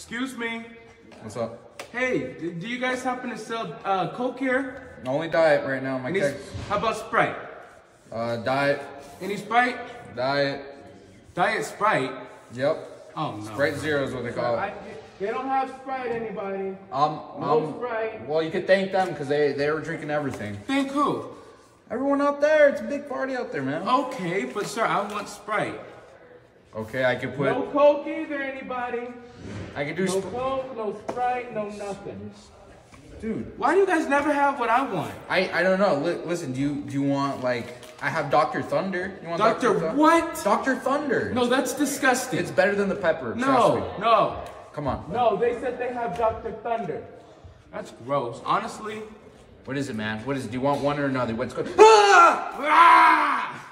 Excuse me. What's up? Hey, do you guys happen to sell uh, Coke here? Only diet right now, my keg. how about Sprite? Uh, diet, Any Sprite? diet. Diet Sprite? Yep. Oh no. Sprite Zero is what they call I, it. they don't have Sprite, anybody. Um, No um, Sprite. well, you could thank them because they they were drinking everything. Thank who? Everyone out there, it's a big party out there, man. Okay, but sir, I want Sprite. Okay, I could put, No Coke either, anybody. I could do, No sp- Coke, no Sprite, no nothing. dude. Why do you guys never have what I want? I I don't know. Li- listen, do you do you want like I have Dr. Thunder? You want Doctor Thun- what? Dr. Thunder. No, that's disgusting. It's better than the pepper. trust no, me. no, Come on. no. They said they have Dr. Thunder. That's gross. Honestly. What is it, man? What is it? Do you want one or another? What's good? Ah! Ah!